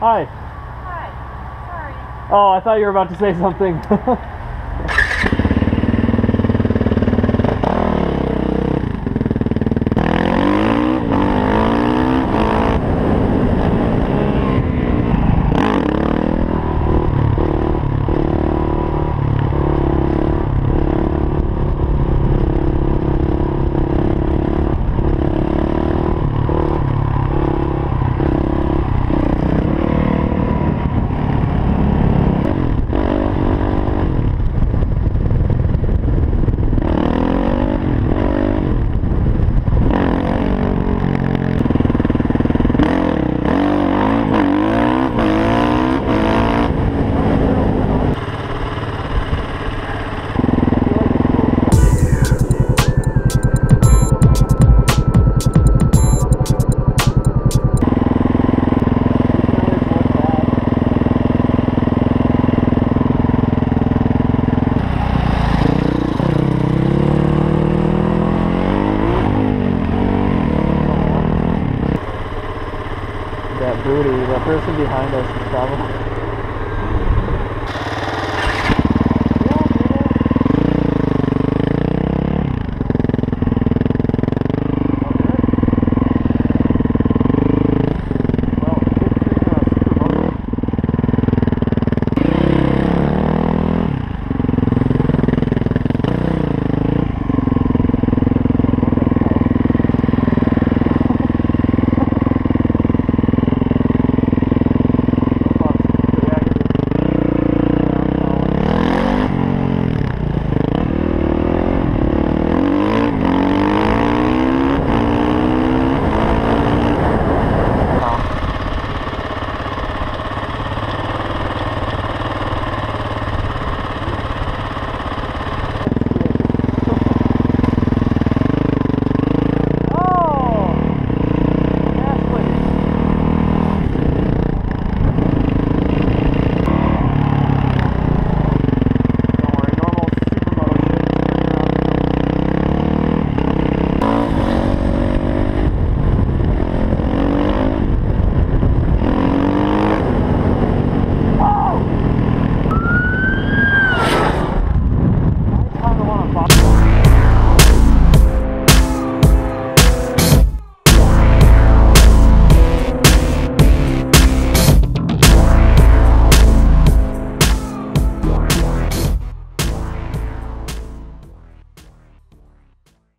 Hi. Hi. Sorry. Oh, I thought you were about to say something. booty, the person behind us is probably